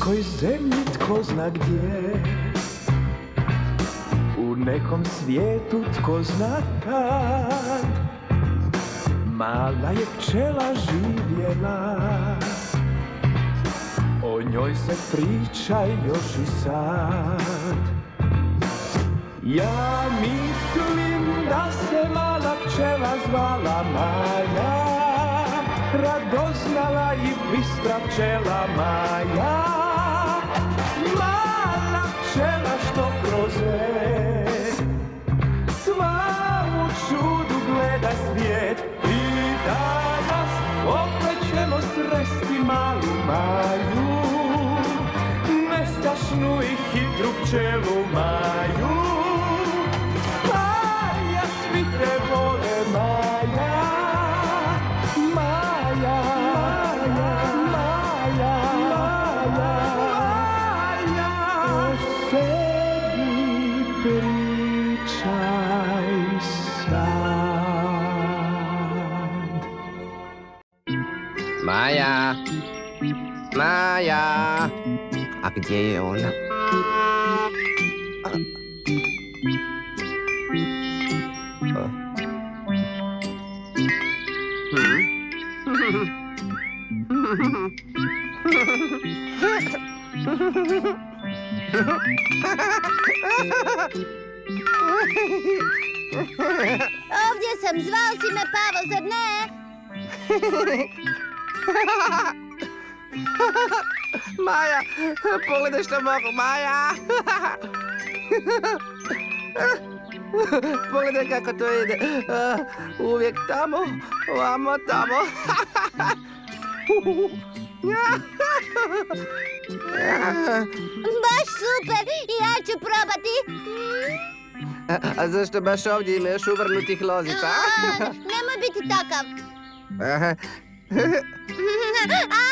nekoj zemlji tko zna gdje. U nekom svijetu tko zna kad. Mala je pčela živjela. O njoj se priča još i sad. Ja mislim da se mala pčela zvala Maja. Radoznala i bistra pčela Maja Pčela što kroz med Sva u čudu gleda svijet I danas opet ćemo sresti malu Maju Nestašnu i hitru pčelu Maju gdje je ona? Ovdje sam, zvao si me Pavo, zar ne? Maja! Pogledaj što mogu, Maja! Pogledaj kako to ide. Uvijek tamo, vamo tamo. Baš super, ja ću probati. A zašto baš ovdje ima još uvrnutih lozica? Nemoj biti takav. Aha. A,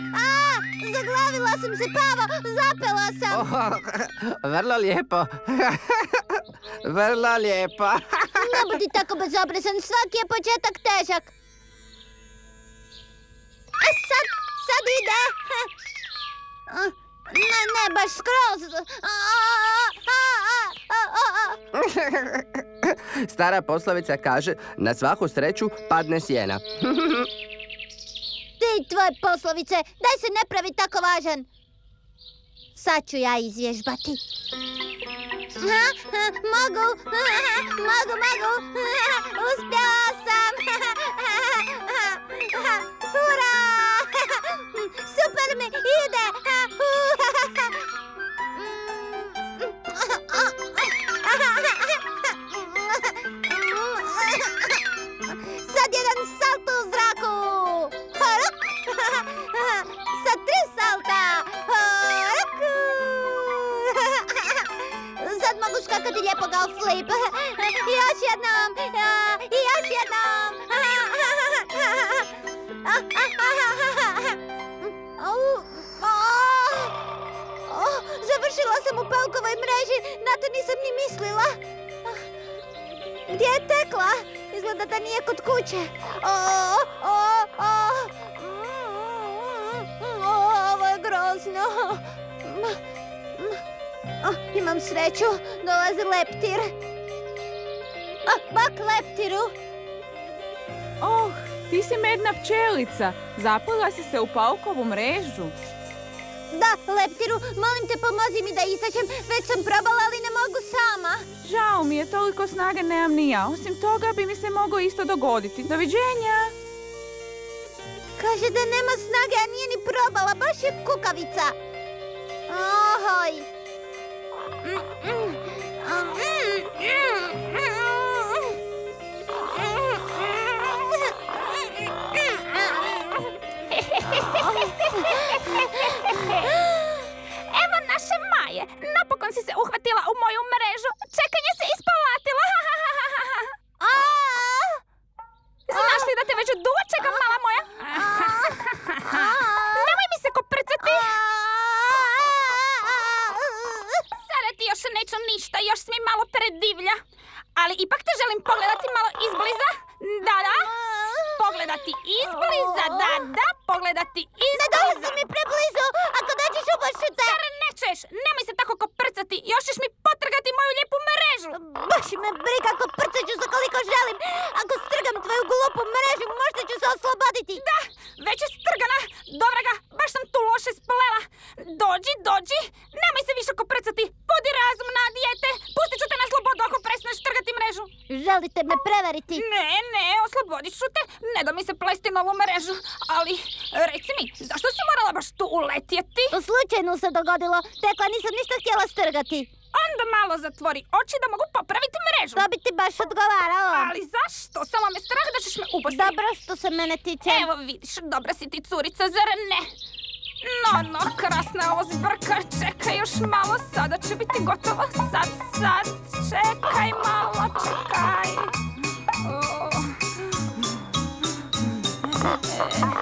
a, zaglavila sam se, Pavo, zapela sam. Oh, vrlo lijepo. Vrlo lijepo. Ne budi tako bezobrazan, svaki je početak težak. A sad, sad ide. Ne, ne, baš skroz. A, a. Stara poslovica kaže, na svaku sreću padne sjena. Ti tvoje poslovice, daj se ne pravi tako važan. Sad ću ja izvježbati. Mogu, mogu, mogu, uspjela sam. O, imam sreću, dolazi leptir. A, bak leptiru. Oh, ti si medna pčelica. Zapala si se u paukovu mrežu. Da, leptiru, molim te pomozi mi da izađem. Već sam probala, ali ne mogu sama. Žao mi je, toliko snage nemam ni ja. Osim toga bi mi se moglo isto dogoditi. Doviđenja! Kaže da nema snage, a nije ni probala. Baš je kukavica. Ohoj. ¡Ja, već je strgana. Dobra ga, baš sam tu loše splela. Dođi, dođi, nemoj se više koprcati. Budi razumna, dijete. Pustit ću te na slobodu ako presneš trgati mrežu. Želite me prevariti? Ne, ne, oslobodit ću te. Ne da mi se plesti na ovu mrežu. Ali, reci mi, zašto si morala baš tu uletjeti? Slučajno se dogodilo. Tekla nisam ništa htjela strgati. Onda malo zatvori oči da mogu popraviti mrežu. To bi ti baš odgovaralo. Ali zašto? Samo me strah da ćeš me uposti. Dobro što se mene tiče. Evo vidiš, dobra si ti curica, zar ne? No, no, krasna ovo zbrka, čekaj još malo, sada će biti gotovo, sad, sad, čekaj malo, čekaj. O.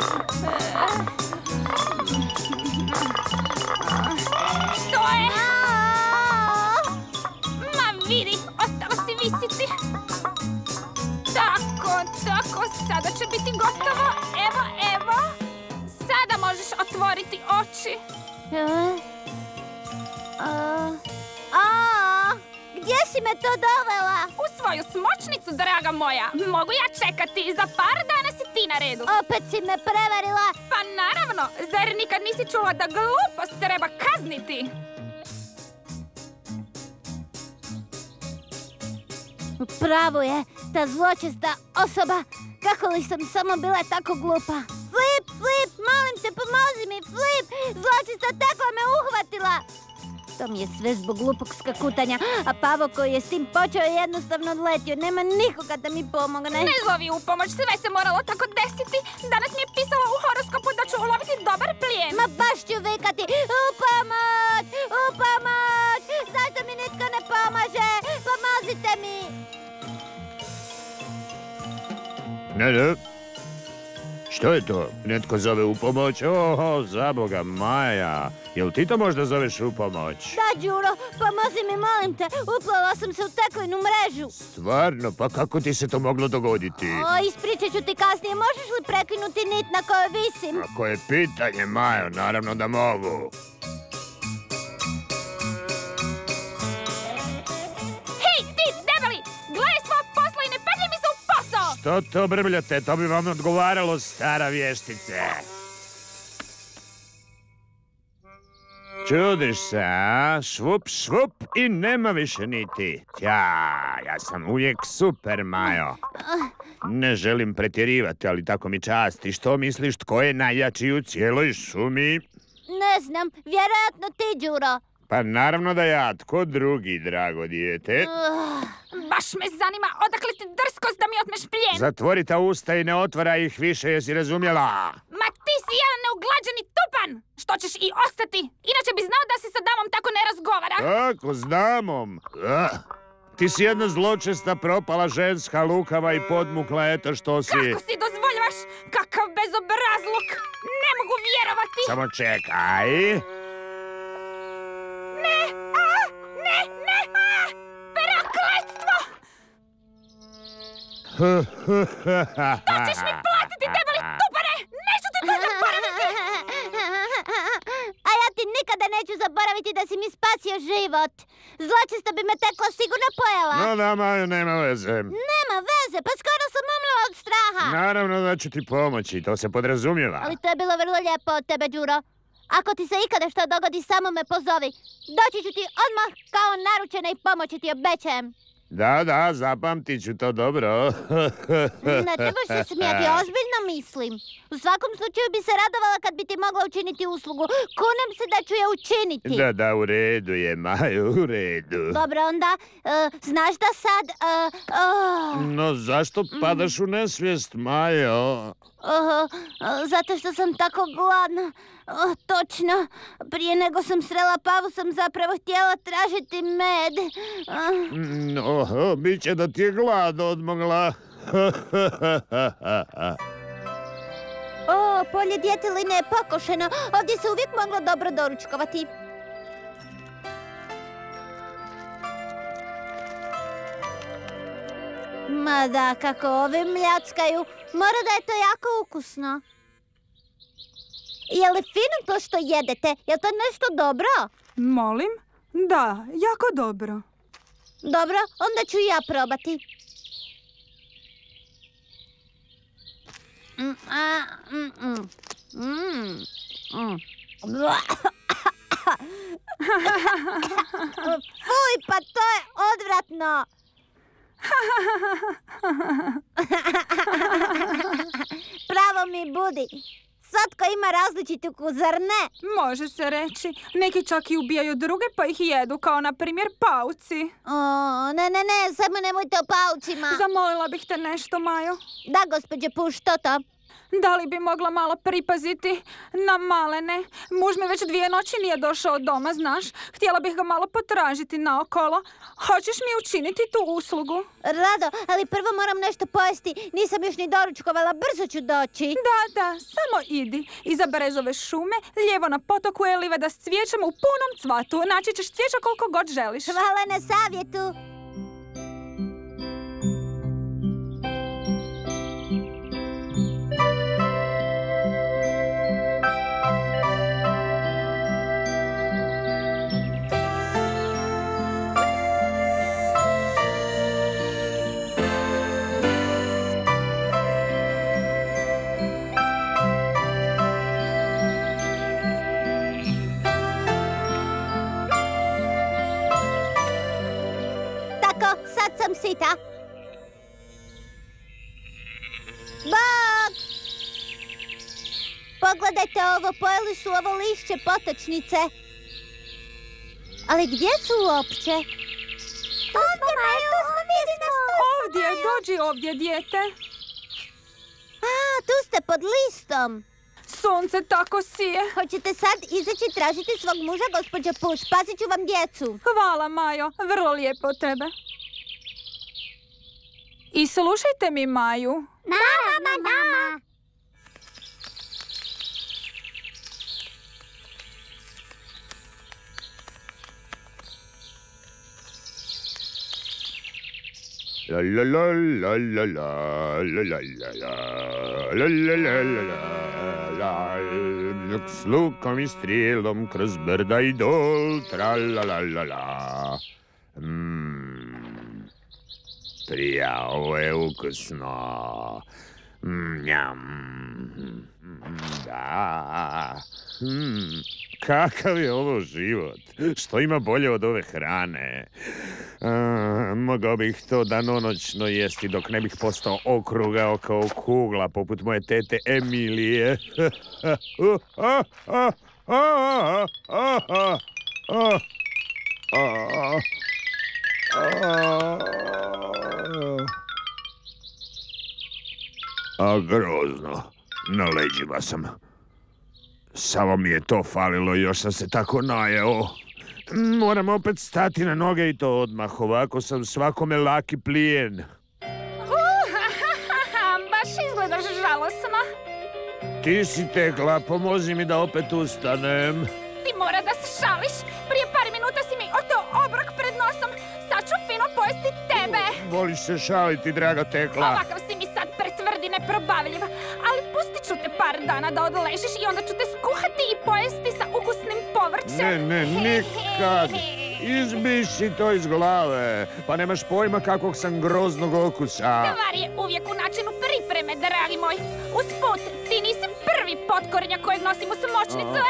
Što me prevarila. Pa naravno, zar nikad nisi čula da glupost treba kazniti? Pravo je, ta zločesta osoba. Kako li sam samo bila tako glupa? Flip, Flip, molim te, pomozi mi, Flip! Zločesta tekla me uhvatila! To mi je sve zbog glupog skakutanja, a Pavo koji je s tim počeo je jednostavno odletio. Nema nikoga da mi pomogne. Ne zovi u pomoć, sve se moralo tako desiti. Danas mi je pisalo u horoskopu da ću uloviti dobar plijen. Ma baš ću vikati, u pomoć, u pomoć! Zašto mi nitko ne pomaže? Pomozite mi! Ne, ne. Što je to? Netko zove u pomoć? Oho, za boga, Maja. Jel ti to možda zoveš u pomoć? Da, Đuro, pomozi mi, molim te. Uplala sam se u teklinu mrežu. Stvarno, pa kako ti se to moglo dogoditi? O, ispričat ću ti kasnije. Možeš li prekinuti nit na kojoj visim? Ako je pitanje, Majo, naravno da mogu. Što to brbljate? To bi vam odgovaralo, stara vještice. Čudiš se, a? Švup, švup i nema više niti. Ja, ja sam uvijek super, Majo. Ne želim pretjerivati, ali tako mi časti. Što misliš, tko je najjači u cijeloj šumi? Ne znam, vjerojatno ti, Đuro. Pa naravno da ja, tko drugi, drago dijete. Uh, Baš me zanima odakle ti drskost da mi otmeš plijen. Zatvorite usta i ne otvara ih više, jesi razumjela? Ma ti si jedan neuglađeni tupan! Što ćeš i ostati? Inače bi znao da se sa damom tako ne razgovara. Kako znamom? Ah, Ti si jedna zločesta propala ženska, lukava i podmukla, eto što si. Kako si dozvoljavaš? Kakav bezobrazluk! Ne mogu vjerovati! Samo čekaj. Ne! A! Ne! Ne! A! Prokletstvo! To ćeš mi platiti, debeli tupane! Neću ti to zaboraviti! A ja ti nikada neću zaboraviti da si mi spasio život. Zločesta bi me tekla sigurno pojela. No da, Majo, nema veze. Nema veze, pa skoro sam umrla od straha. Naravno da ću ti pomoći, to se podrazumijeva. Ali to je bilo vrlo lijepo od tebe, Đuro. Ako ti se ikada što dogodi, samo me pozovi. Doći ću ti odmah kao naručena i pomoći ti, obećajem. Da, da, zapamtit ću to dobro. Ne trebaš se smijati, ozbiljno mislim. U svakom slučaju bi se radovala kad bi ti mogla učiniti uslugu. Kunem se da ću je učiniti. Da, da, u redu je, Majo, u redu. Dobro, onda, e, znaš da sad... e, oh, No, zašto padaš u nesvijest, Majo? Oh, zato što sam tako gladna. Oh, točno, prije nego sam srela Pavu sam zapravo htjela tražiti med. Ah, Mm, Oho, bit će da ti je gladno odmogla. O, polje djeteline je pokošeno. Ovdje se uvijek moglo dobro doručkovati. Ma da, kako ovi mljackaju. Mora da je to jako ukusno. Je li fino to što jedete? Je to nešto dobro? Molim? Da, jako dobro. Dobro, onda ću i ja probati. A, mm. Mm, mm. Fuj, pa to je odvratno. Pravo mi budi. Svatko ima različiti ukus, zar ne? Može se reći. Neki čak i ubijaju druge pa ih jedu, kao na primjer pauci. O, ne, ne, ne, samo nemojte o paucima. Zamolila bih te nešto, Majo. Da, gospođe Puš, što to? Da li bi mogla malo pripaziti na malene? Muž mi već dvije noći nije došao od doma, znaš. Htjela bih ga malo potražiti naokolo. Hoćeš mi učiniti tu uslugu? Rado, ali prvo moram nešto pojesti. Nisam još ni doručkovala, brzo ću doći. Da, da, samo idi. Iza brezove šume, lijevo na potoku je livada s cvijećem u punom cvatu. Naći ćeš cvijeća koliko god želiš. Hvala na savjetu. Pojeli su ovo lišće potočnice. Ali gdje su uopće? Ovdje, Majo, ovdje smo. Ovdje, dođi ovdje, dijete. A, tu ste pod listom. Sunce tako sije. Hoćete sad izaći tražiti svog muža, gospođo Puš. Pazit ću vam djecu. Hvala, Majo. Vrlo lijepo tebe. I slušajte mi, Maju. Naravno, nama. S lukom i strijelom kroz brda i dol tra la la la la Mm. Prija, ovo je ukusno. Mm, Njam. Mm, Da. Mm, Kakav je ovo život? Što ima bolje od ove hrane? Mogao bih to danonoćno jesti dok ne bih postao okrugao kao kugla poput moje tete Emilije. A grozno. Na leđima sam. Samo mi je to falilo, još sam se tako najeo. Moram opet stati na noge i to odmah, ovako sam svakome laki plijen. Baš izgledaš žalosno. Ti si tekla, pomozi mi da opet ustanem. Ti mora da se šališ. Prije par minuta si mi oteo obrok pred nosom. Sad ću fino pojesti tebe. Voliš se šaliti, draga tekla. Ovakav neprobavljiv. Ali pustit ću te par dana da odležiš i onda ću te skuhati i pojesti sa ukusnim povrćem. Ne, ne, nikad. Izbi si to iz glave. Pa nemaš pojma kakvog sam groznog okusa. Stvar je uvijek u načinu pripreme, dragi moj. Usput, ti nisi prvi potkornja kojeg nosim u smočnicu.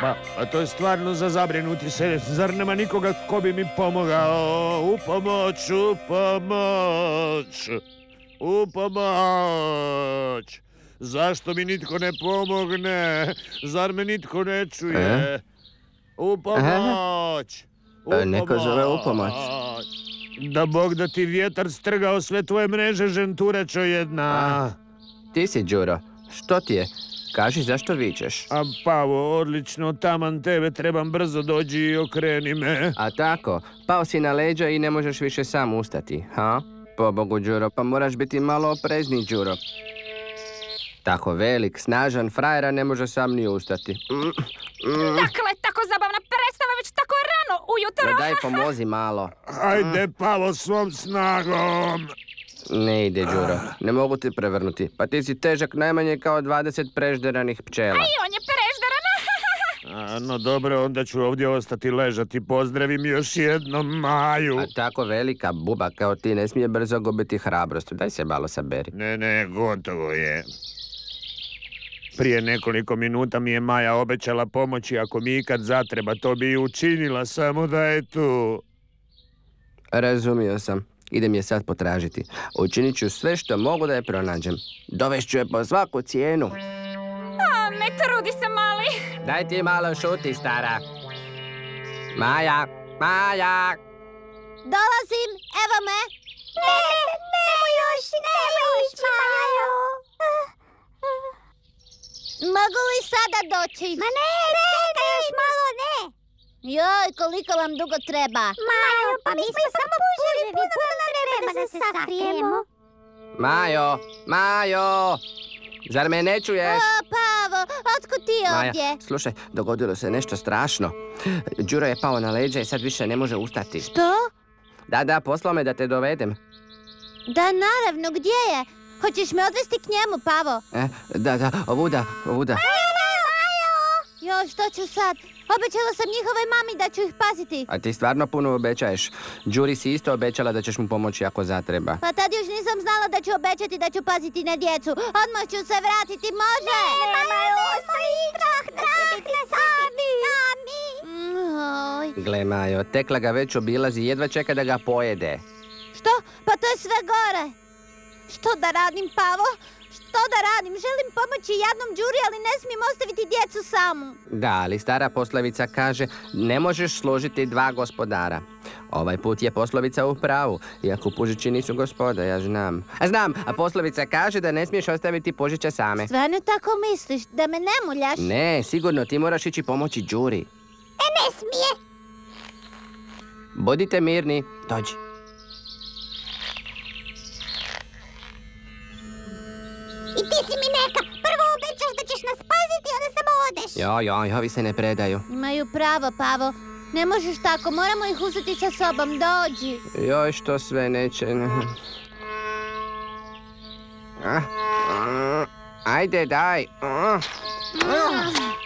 Pa, pa to je stvarno za zabrinuti se. Zar nema nikoga ko bi mi pomogao? U pomoć, u pomoć. U pomoć. Zašto mi nitko ne pomogne? Zar me nitko ne čuje? U pomoć. U E, neko zove u pomoć. Da Bog da ti vjetar strgao sve tvoje mreže, ženturećo jedna. Ti si, Đuro. Što ti je? Kaži zašto vičeš. A Pavo, odlično, taman tebe, trebam brzo dođi i okreni me. A tako, pao si na leđa i ne možeš više sam ustati, ha? Pobogu, Đuro, pa moraš biti malo oprezni, Đuro. Tako velik, snažan frajera ne može sam ni ustati. Mm, mm. Dakle, tako zabavna predstava već tako rano ujutro. Ma daj pomozi malo. Ajde, Pavo, svom snagom. Ne ide, Đuro. Ne mogu te prevrnuti. Pa ti si težak najmanje kao 20 prežderanih pčela. I on je prežderan. A, no dobro, onda ću ovdje ostati ležati. Pozdravim još jednom Maju. A tako velika buba kao ti ne smije brzo gubiti hrabrost. Daj se malo saberi. Ne, ne, gotovo je. Prije nekoliko minuta mi je Maja obećala pomoći ako mi ikad zatreba, to bi i učinila, samo da je tu. Razumio sam. Idem je sad potražiti. Učinit ću sve što mogu da je pronađem. Dovešću je po svaku cijenu. Daj ti malo šuti, stara. Maja, Maja! Dolazim, evo me. Ne, nemo još, nemo još, Majo. Mogu li sada doći? Ma ne, čekaj još malo, ne. Joj, koliko vam dugo treba? Majo, pa mi smo samo puževi, puno nam treba da se sakrijemo. Majo, Majo! Zar me ne čuješ? O, Pavo, ti Maja, ovdje? slušaj, dogodilo se nešto strašno. Đuro je pao na leđa i sad više ne može ustati. Što? Da, da, poslao me da te dovedem. Da, naravno, gdje je? Hoćeš me odvesti k njemu, Pavo? E, da, da, ovuda, ovuda. Joj, što ću sad? Obećala sam njihovoj mami da ću ih paziti. A ti stvarno puno obećaješ. Đuri si isto obećala da ćeš mu pomoći ako zatreba. Pa tad još nisam znala da ću obećati da ću paziti na djecu. Odmah ću se vratiti, može? Ne, mama, ostavi strah, strah, sami, sami. Oj. Gle, Majo, tekla ga već obilazi i jedva čeka da ga pojede. Što? Pa to je sve gore. Što da radim, Pavo? Što da radim? Želim pomoći jadnom džuri, ali ne smijem ostaviti djecu samu. Da, ali stara poslovica kaže ne možeš složiti dva gospodara. Ovaj put je poslovica u pravu, iako pužići nisu gospoda, ja znam. A znam, a poslovica kaže da ne smiješ ostaviti pužiće same. Stvarno tako misliš? Da me ne muljaš? Ne, sigurno ti moraš ići pomoći Đuri. E, ne smije. Budite mirni, dođi. I ti si mi neka. Prvo obećaš da ćeš nas paziti, onda samo odeš. Joj, joj, ovi se ne predaju. Imaju pravo, Pavo. Ne možeš tako, moramo ih uzeti sa sobom. Dođi. Joj, što sve neće. Ajde, daj.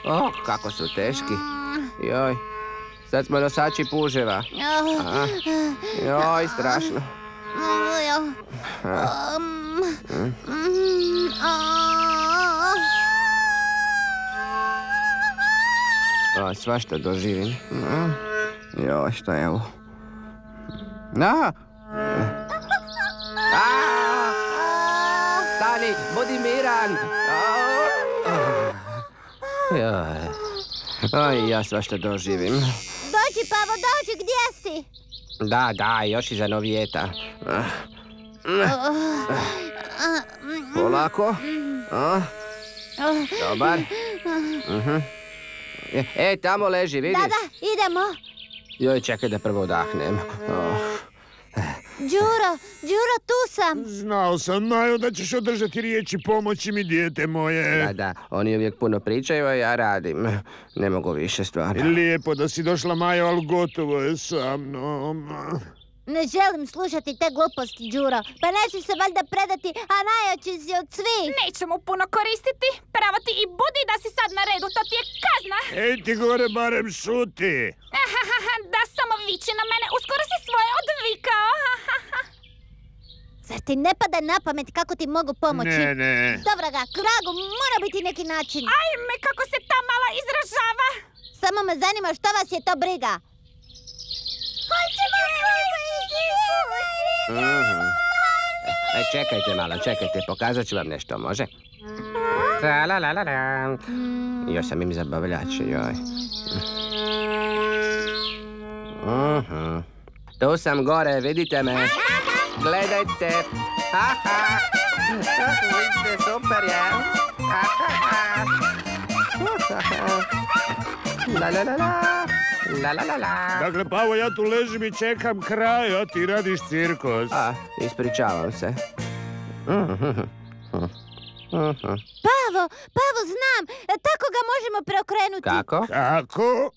Oh, kako su teški. Joj, sad smo nosači puževa. Joj, strašno. A. O, svašta doživim. Joj, što je ovo? Na! A! Stani, budi miran! A! Joj. Oj, ja svašta doživim. Dođi, Pavo, dođi, gdje si? Da, da, još iza novijeta. Ah, Polako. A, Dobar. Mhm. E, E, tamo leži, vidiš? Da, da, idemo. Joj, čekaj da prvo odahnem. Oh. Đuro, Đuro, tu sam. Znao sam, Majo, da ćeš održati riječi pomoći mi, dijete moje. Da, da, oni uvijek puno pričaju, a ja radim. Ne mogu više stvarno. Lijepo da si došla, Majo, ali gotovo je sa mnom. Ne želim slušati te gluposti, Đuro. Pa nećeš se valjda predati, a najjači si od svih. Neće mu puno koristiti. Pravo ti i budi da si sad na redu, to ti je kazna. Ej ti gore, barem šuti. Da samo viči na mene, uskoro si svoje odvikao. Zar ti ne pada na pamet kako ti mogu pomoći? Ne, ne. Dobro ga, Kragu, mora biti neki način. Ajme, kako se ta mala izražava. Samo me zanima što vas je to briga. Mhm. E, čekajte malo, čekajte, pokazat ću vam nešto, može? La la la la. Još sam im zabavljač, joj. Mhm. Tu sam gore, vidite me. Gledajte. Ha, ha. Vidite, super je. Ha. Ha, ha. La la la la. La la la la. Dakle, Pavo, ja tu ležim i čekam kraj, a ti radiš cirkus. A, ispričavam se. Mhm. Mhm. Pavo, Pavo, znam. E, Tako ga možemo preokrenuti. Kako? Kako?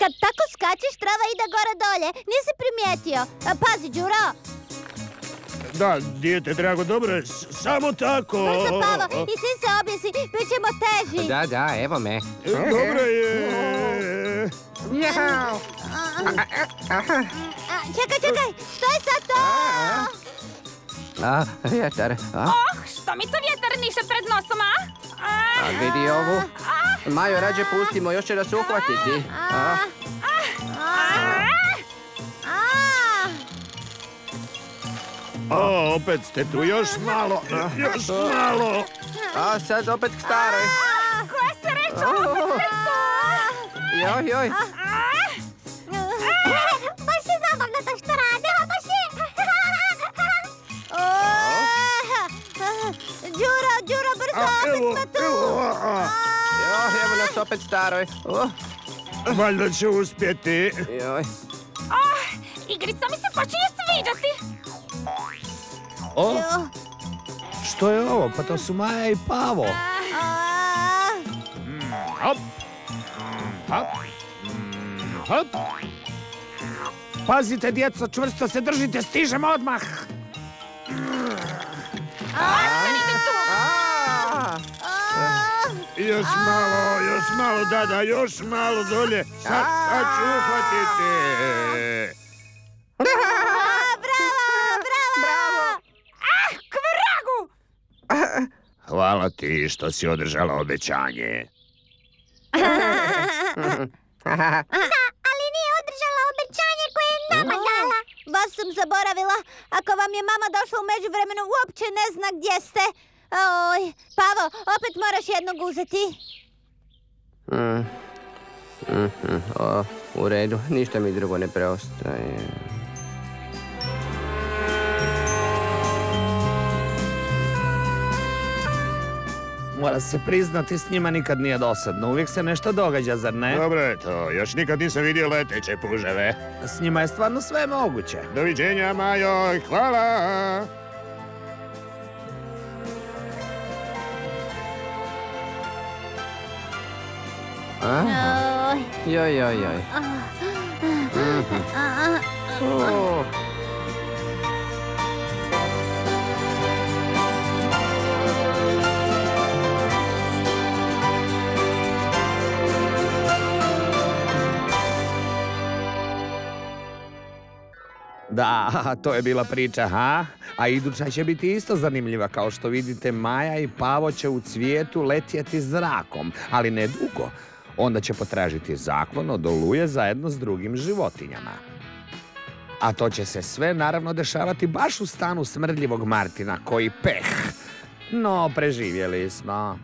Kad tako skačeš, trava ide gore dolje. Nisi primijetio. A, Pazi, Đuro. Da, dijete drago, dobro je, samo tako. Brzo, Pavo, i svi se objesi. Bićemo teži. traži. Da, da, evo me. Dobro je. Jao. Čekaj, čekaj, što je sad to? A, vjetar. Oh, što mi to vjetar niše pred nosom, a? a vidi ovu. Majo, rađe pustimo, još će nas uhvatiti. A, A, O, opet ste tu, još malo, još malo. a sad opet k staroj. Koja sreća, opet ste tu! Joj, joj. Baš je zabavno to što rade, a baš je... Đuro, Đuro, brzo, opet smo tu! Joj, evo nas opet staroj. Valjda će uspjeti. joj. Igrica mi se počinje sviđati. O, što je ovo? Pa to su Maja i Pavo. a, Hop. Hop. Hop. Pazite, djeco, čvrsto se držite, stižemo odmah. A, a. Još malo, još malo, da, da, još malo dolje. Sad, sad ću uhvatiti. A, bravo, bravo! K vragu! Hvala ti što si održala obećanje. Ali nije održala obećanje koje je nama dala. Vas sam zaboravila. Ako vam je mama došla u međuvremenu, uopće ne zna gdje ste. Oj, Pavo, opet moraš jednog uzeti. Mm. Mhm, o, u redu, ništa mi drugo ne preostaje. Mora se priznati, s njima nikad nije dosadno. Uvijek se nešto događa, zar ne? Dobro je to, još nikad nisam vidio leteće puževe. S njima je stvarno sve moguće. Doviđenja, Majo, hvala. Joj, joj, joj. Da, to je bila priča, ha? A iduća će biti isto zanimljiva. Kao što vidite, Maja i Pavo će u cvijetu letjeti zrakom, ali ne dugo. Onda će potražiti zaklon od oluje zajedno s drugim životinjama. A to će se sve naravno dešavati baš u stanu smrdljivog Martina, koji peh. No, preživjeli smo.